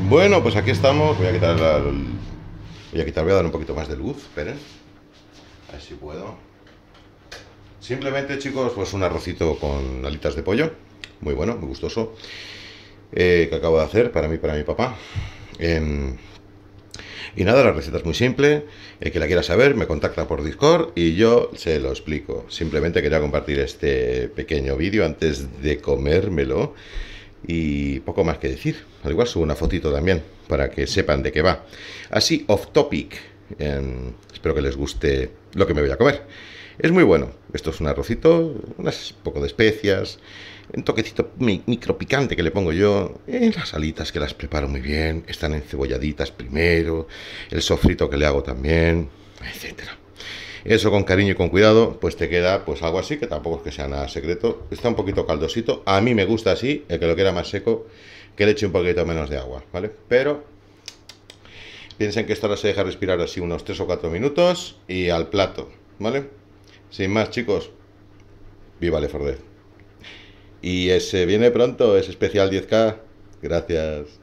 Bueno, pues aquí estamos. Voy a quitar voy a quitar, voy a dar un poquito más de luz. Esperen. A ver si puedo. Simplemente, chicos, pues un arrocito con alitas de pollo. Muy bueno, muy gustoso. Eh, que acabo de hacer para mí, para mi papá. Em, y nada, la receta es muy simple. El que la quiera saber me contacta por Discord y yo se lo explico. Simplemente quería compartir este pequeño vídeo antes de comérmelo. Y poco más que decir. Al igual subo una fotito también para que sepan de qué va. Así, off topic. Em, espero que les guste lo que me voy a comer. Es muy bueno. Esto es un arrocito, un poco de especias, un toquecito micro picante que le pongo yo. En las alitas que las preparo muy bien. Están encebolladitas primero. El sofrito que le hago también, etcétera. Eso con cariño y con cuidado, pues te queda pues algo así, que tampoco es que sea nada secreto. Está un poquito caldosito. A mí me gusta así, el que lo quiera más seco, que le eche un poquito menos de agua, ¿vale? Pero piensen que esto ahora se deja respirar así unos 3 o 4 minutos y al plato, ¿vale? Sin más, chicos, viva Lefort Y ese viene pronto, es especial 10K. Gracias.